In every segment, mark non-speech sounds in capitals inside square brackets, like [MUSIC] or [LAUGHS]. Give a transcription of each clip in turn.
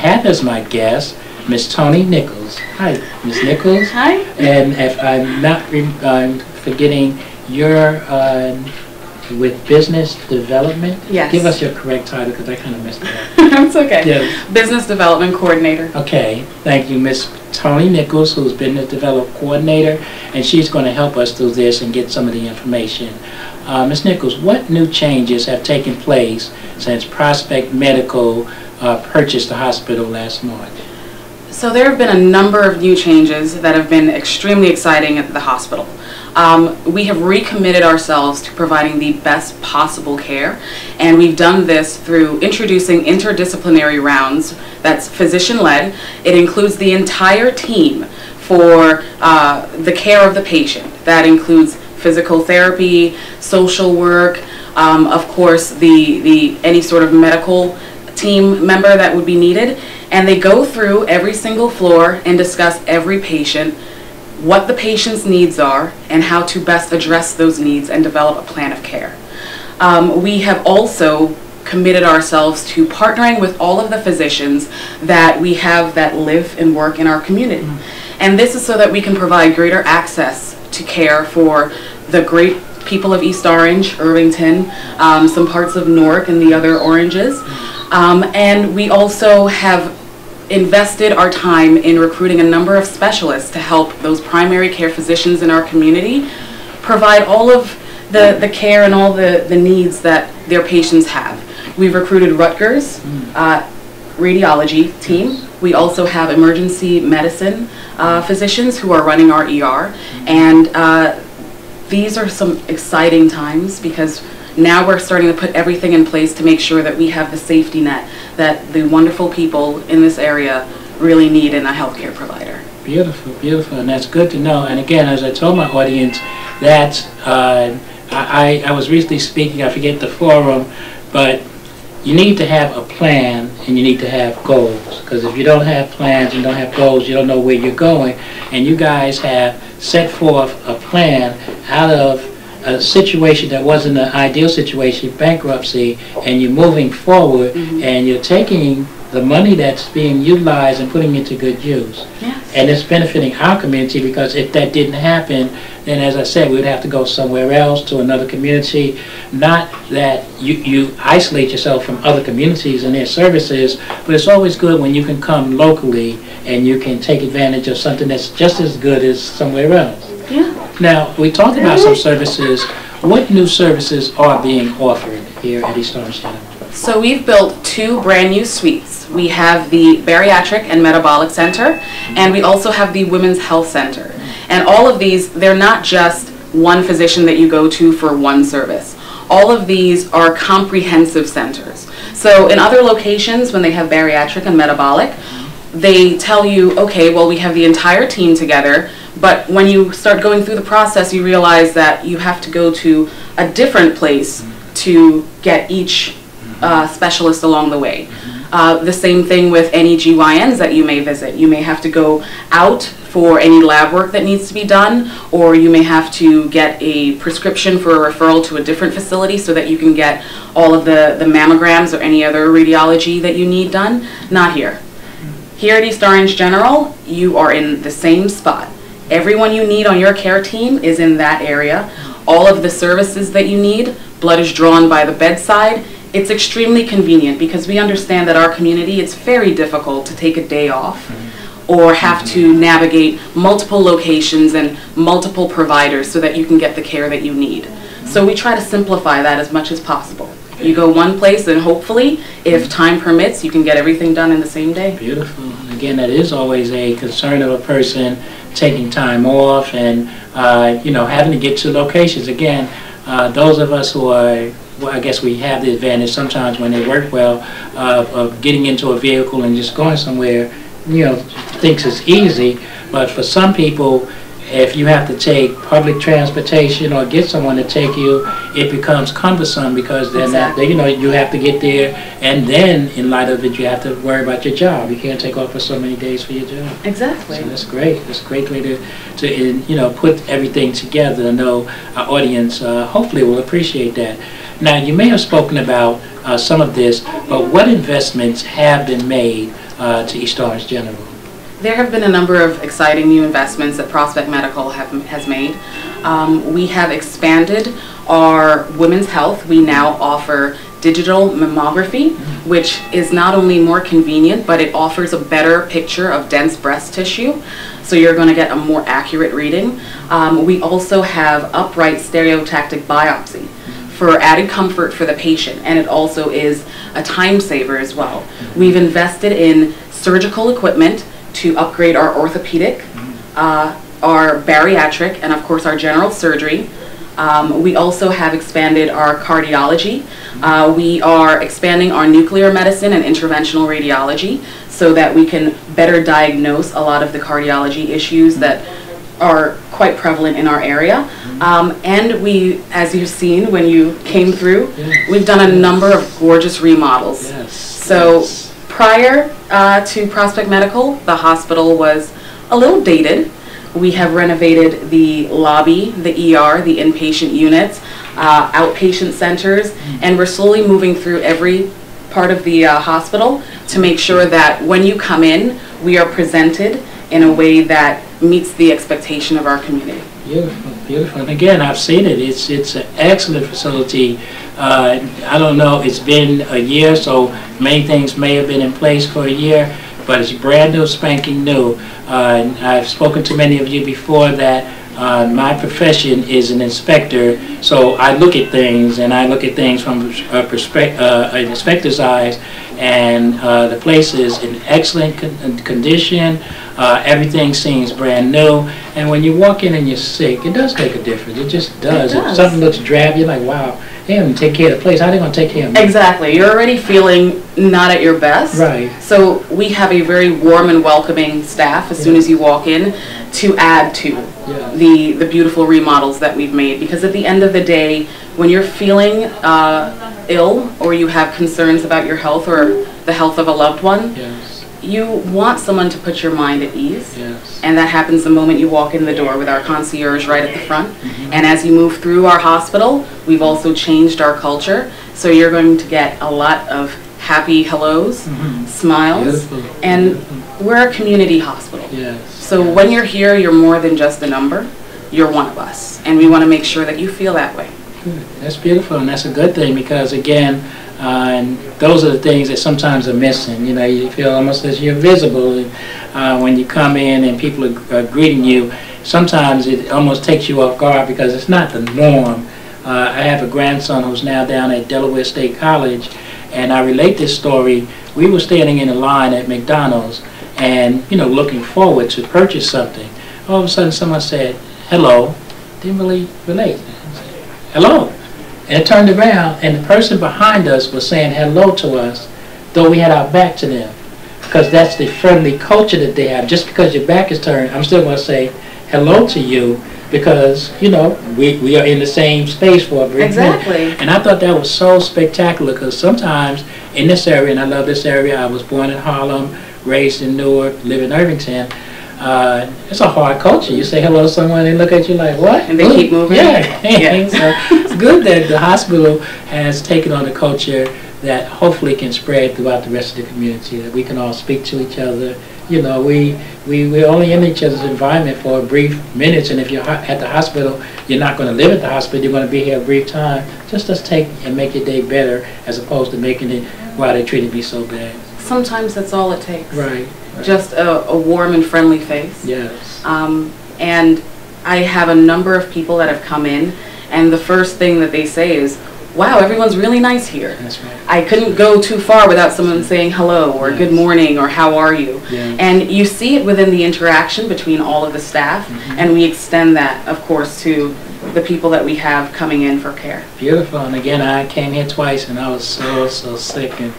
have as my guest Miss Toni Nichols. Hi, Miss Nichols. Hi. And if I'm not I'm forgetting, you're uh, with business development? Yes. Give us your correct title because I kind of messed it up. [LAUGHS] it's okay. Yeah. Business Development Coordinator. Okay, thank you, Miss Toni Nichols, who's business development coordinator, and she's going to help us through this and get some of the information. Uh, Ms. Nichols, what new changes have taken place since Prospect Medical uh, purchased the hospital last March? So there have been a number of new changes that have been extremely exciting at the hospital. Um, we have recommitted ourselves to providing the best possible care, and we've done this through introducing interdisciplinary rounds that's physician-led. It includes the entire team for uh, the care of the patient. That includes physical therapy, social work, um, of course, the, the any sort of medical team member that would be needed, and they go through every single floor and discuss every patient what the patient's needs are and how to best address those needs and develop a plan of care. Um, we have also committed ourselves to partnering with all of the physicians that we have that live and work in our community. Mm. And this is so that we can provide greater access to care for the great people of East Orange, Irvington, um, some parts of Newark and the other oranges. Um, and we also have invested our time in recruiting a number of specialists to help those primary care physicians in our community provide all of the, the care and all the, the needs that their patients have. We've recruited Rutgers uh, radiology team. We also have emergency medicine uh, physicians who are running our ER. And uh, these are some exciting times because now we're starting to put everything in place to make sure that we have the safety net that the wonderful people in this area really need in a healthcare provider. Beautiful, beautiful, and that's good to know. And again, as I told my audience, that uh, I, I was recently speaking, I forget the forum, but you need to have a plan and you need to have goals. Because if you don't have plans and don't have goals, you don't know where you're going. And you guys have set forth a plan out of a situation that wasn't an ideal situation, bankruptcy, and you're moving forward mm -hmm. and you're taking the money that's being utilized and putting it to good use. Yes. And it's benefiting our community because if that didn't happen, then as I said, we'd have to go somewhere else to another community. Not that you, you isolate yourself from other communities and their services, but it's always good when you can come locally and you can take advantage of something that's just as good as somewhere else. Yeah. Now, we talked about some mm-hmm. services. What new services are being offered here at East Orange Center? So we've built two brand new suites. We have the Bariatric and Metabolic Center, and we also have the Women's Health Center. And all of these, they're not just one physician that you go to for one service. All of these are comprehensive centers. So in other locations, when they have bariatric and metabolic, they tell you, okay, well, we have the entire team together, but when you start going through the process, you realize that you have to go to a different place to get each uh, specialist along the way. Uh, the same thing with any GYNs that you may visit. You may have to go out for any lab work that needs to be done, or you may have to get a prescription for a referral to a different facility so that you can get all of the, the mammograms or any other radiology that you need done. Not here. Here at East Orange General, you are in the same spot. Everyone you need on your care team is in that area. All of the services that you need, blood is drawn by the bedside. It's extremely convenient because we understand that our community, it's very difficult to take a day off mm-hmm. or have to navigate multiple locations and multiple providers so that you can get the care that you need. So we try to simplify that as much as possible. You go one place and hopefully, if time permits, you can get everything done in the same day. Beautiful. Again, that is always a concern of a person taking time off and, uh, you know, having to get to locations. Again, uh, those of us who are, well, I guess we have the advantage sometimes when they work well uh, of getting into a vehicle and just going somewhere, you know, thinks it's easy. But for some people, if you have to take public transportation or get someone to take you, it becomes cumbersome because then exactly. that, you know you have to get there, and then in light of it, you have to worry about your job. You can't take off for so many days for your job. Exactly. So that's great. That's a great way to to you know put everything together. I know our audience uh, hopefully will appreciate that. Now you may have spoken about uh, some of this, but what investments have been made uh, to East Orange General? There have been a number of exciting new investments that Prospect Medical have, has made. Um, we have expanded our women's health. We now offer digital mammography, which is not only more convenient, but it offers a better picture of dense breast tissue. So you're going to get a more accurate reading. Um, we also have upright stereotactic biopsy for added comfort for the patient, and it also is a time saver as well. We've invested in surgical equipment to upgrade our orthopedic, uh, our bariatric, and of course our general surgery. Um, we also have expanded our cardiology. Uh, we are expanding our nuclear medicine and interventional radiology so that we can better diagnose a lot of the cardiology issues that are quite prevalent in our area. Um, and we, as you've seen when you came through, Yes. we've done a number of gorgeous remodels. Yes. So yes. prior uh, to Prospect Medical, the hospital was a little dated. We have renovated the lobby, the ER, the inpatient units, uh, outpatient centers, and we're slowly moving through every part of the uh, hospital to make sure that when you come in, we are presented in a way that meets the expectation of our community. Beautiful, beautiful. And again, I've seen it. It's it's an excellent facility. Uh, I don't know. It's been a year, so many things may have been in place for a year, but it's brand new, spanking new. Uh, I've spoken to many of you before that. Uh, my profession is an inspector, so I look at things and I look at things from a perspective, uh, an inspector's eyes, and uh, the place is in excellent con- condition. Uh, everything seems brand new, and when you walk in and you're sick, it does make a difference. It just does. It If something looks drab, you're like, wow, they haven't take care of the place. How they gonna take care of me? Exactly. You're already feeling not at your best. Right. So we have a very warm and welcoming staff as soon as you walk in to add to Yeah. the, the beautiful remodels that we've made. Because at the end of the day, when you're feeling uh, ill or you have concerns about your health or the health of a loved one, Yes. You want someone to put your mind at ease. Yes. And that happens the moment you walk in the door with our concierge right at the front. And as you move through our hospital, we've also changed our culture. So you're going to get a lot of happy hellos, Mhm. smiles, Beautiful. and beautiful. we're a community hospital. Yes. So when you're here, you're more than just a number. You're one of us. And we want to make sure that you feel that way. Good. That's beautiful, and that's a good thing because again, uh, and those are the things that sometimes are missing. You know, you feel almost as you're visible uh, when you come in and people are, are greeting you. Sometimes it almost takes you off guard because it's not the norm. Uh, I have a grandson who's now down at Delaware State College, and I relate this story. We were standing in a line at McDonald's, and you know, looking forward to purchase something. All of a sudden, someone said, "Hello." Didn't really relate hello. And it turned around, and the person behind us was saying hello to us, though we had our back to them. Because that's the friendly culture that they have. Just because your back is turned, I'm still going to say hello to you because, you know, we, we are in the same space for a brief minute. Exactly. And I thought that was so spectacular because sometimes in this area, and I love this area, I was born in Harlem, raised in Newark, live in Irvington. Uh, it's a hard culture. You say hello to someone, they look at you like, what? And they keep moving? Yeah. [LAUGHS] Yeah. [LAUGHS] so it's good that the hospital has taken on a culture that hopefully can spread throughout the rest of the community, that we can all speak to each other. You know, we, we, we're only in each other's environment for a brief minutes, and if you're ho- at the hospital, you're not going to live at the hospital, you're going to be here a brief time. Just let's take and make your day better as opposed to making it, why they treated me so bad. Sometimes that's all it takes. Right. right. Just a, a warm and friendly face. Yes. Um, and I have a number of people that have come in, and the first thing that they say is, wow, everyone's really nice here. That's right. I couldn't go too far without someone saying hello, or good morning, or how are you? Yeah. And you see it within the interaction between all of the staff, Mhm. and we extend that, of course, to the people that we have coming in for care. Beautiful, and again, I came here twice, and I was so so sick, and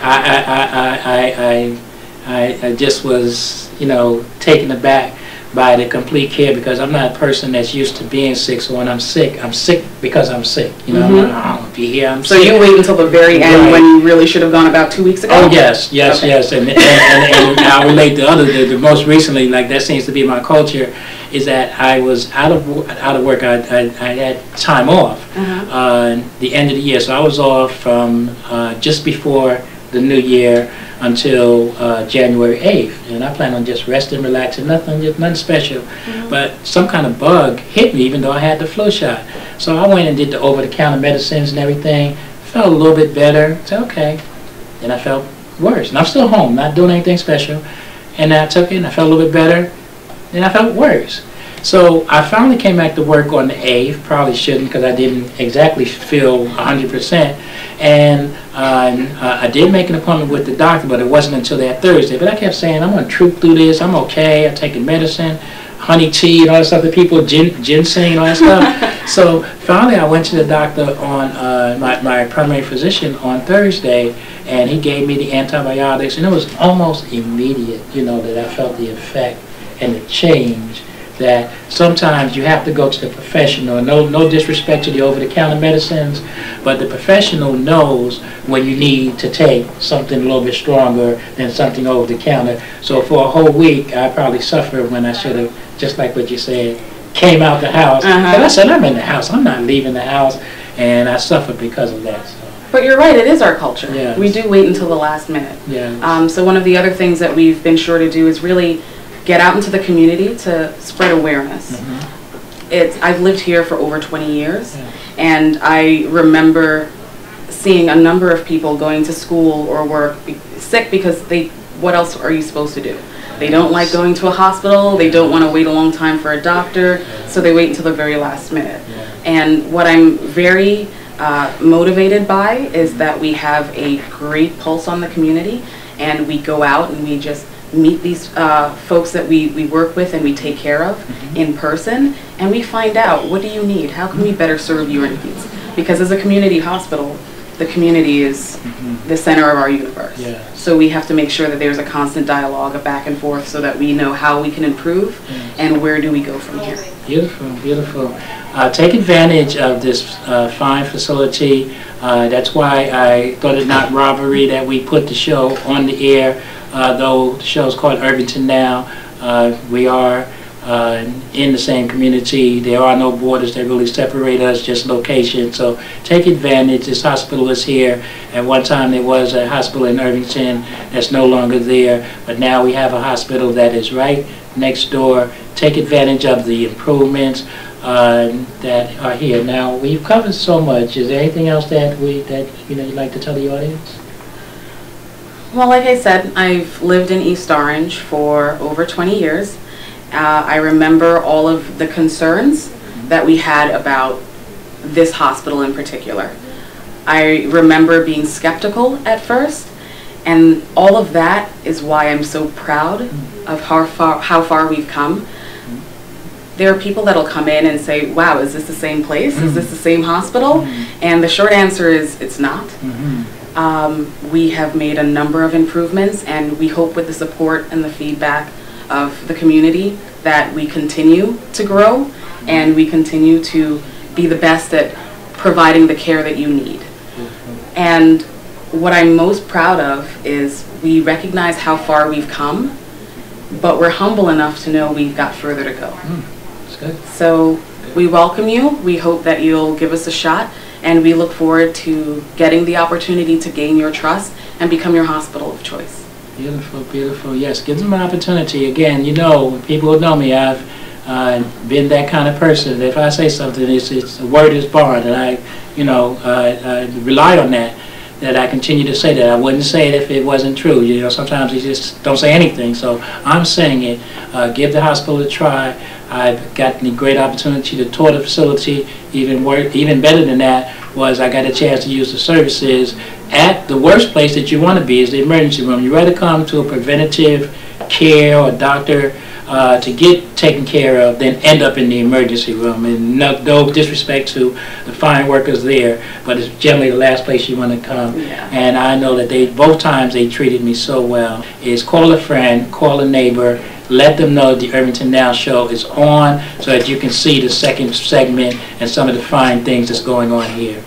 I I I I I, I, I just was you know taken aback by the complete care because I'm not a person that's used to being sick. So when I'm sick, I'm sick because I'm sick. You know, I'm Mhm. not, I don't be here. I'm So sick. you wait until the very end Right. when you really should have gone about two weeks ago? Oh, yes, yes, Okay. yes, and, and, and, and I'll relate to other, the, the most recently, like that seems to be my culture, is that I was out of, out of work, I, I, I had time off, Uh-huh. uh, the end of the year, so I was off from, uh, just before the new year, until uh, January 8th. And I plan on just resting, relaxing, nothing, just nothing special. But some kind of bug hit me, even though I had the flu shot. So I went and did the over-the-counter medicines and everything. Felt a little bit better. Said, okay. Then I felt worse. And I'm still home, not doing anything special. And I took it and I felt a little bit better. Then I felt worse. So I finally came back to work on the 8th. Probably shouldn't because I didn't exactly feel 100%. And uh, uh, I did make an appointment with the doctor, but it wasn't until that Thursday. But I kept saying, I'm going to troop through this. I'm okay. I'm taking medicine, honey tea, and all that stuff that people, gin, ginseng and all that stuff. [LAUGHS] so finally I went to the doctor on, uh, my, my primary physician on Thursday, and he gave me the antibiotics. And it was almost immediate, you know, that I felt the effect and the change that sometimes you have to go to the professional. No, no disrespect to the over-the-counter medicines, but the professional knows when you need to take something a little bit stronger than something over-the-counter. So for a whole week, I probably suffered when I should have, just like what you said, came out the house. Uh-huh. But I said, I'm in the house. I'm not leaving the house, and I suffered because of that. So, But you're right, it is our culture. Yes. We do wait until the last minute. yeah. Um, so one of the other things that we've been sure to do is really get out into the community to spread awareness. Mhm. It's, I've lived here for over 20 years, Yeah. and I remember seeing a number of people going to school or work be- sick because they, what else are you supposed to do? They don't like going to a hospital, they don't want to wait a long time for a doctor, so they wait until the very last minute. Yeah. And what I'm very uh, motivated by is that we have a great pulse on the community, and we go out and we just meet these uh, folks that we, we work with and we take care of Mm-hmm. in person, and we find out, what do you need? How can we better serve your needs? Because as a community hospital, the community is Mhm. the center of our universe. Yes. So we have to make sure that there's a constant dialogue, a back and forth, so that we know how we can improve Yes. and where do we go from here. Beautiful, beautiful. Uh, take advantage of this uh, fine facility. Uh, that's why I thought it not robbery that we put the show on the air, though the show is called Irvington Now. Uh, we are uh, in the same community. There are no borders that really separate us, just location. So take advantage. This hospital is here. At one time, there was a hospital in Irvington that's no longer there, but now we have a hospital that is right next door. Take advantage of the improvements uh, that are here. Now, we've covered so much. Is there anything else that we, that, you know, you'd like to tell the audience? Well, like I said, I've lived in East Orange for over 20 years. Uh, I remember all of the concerns that we had about this hospital in particular. I remember being skeptical at first, and all of that is why I'm so proud of how far, how far we've come. There are people that'll come in and say, wow, is this the same place? Is this the same hospital? And the short answer is, it's not. Um, we have made a number of improvements, and we hope with the support and the feedback of the community that we continue to grow and we continue to be the best at providing the care that you need. And what I'm most proud of is we recognize how far we've come, but we're humble enough to know we've got further to go. That's good. So we welcome you. We hope that you'll give us a shot, and we look forward to getting the opportunity to gain your trust and become your hospital of choice. Beautiful, beautiful. Yes, give them an opportunity. Again, you know, people who know me, I've uh, been that kind of person. If I say something, it's, it's the word is bond, and I, you know, uh, I rely on that. That I continue to say that. I wouldn't say it if it wasn't true. You know, sometimes you just don't say anything. So I'm saying it. Uh, give the hospital a try. I've gotten a great opportunity to tour the facility. Even work, even better than that was I got a chance to use the services at the worst place that you want to be is the emergency room. You rather come to a preventative care or doctor uh, to get taken care of than end up in the emergency room. And no, no disrespect to the fine workers there, but it's generally the last place you want to come. Yeah. And I know that they both times they treated me so well. Is call a friend, call a neighbor, let them know the Irvington Now show is on so that you can see the second segment and some of the fine things that's going on here.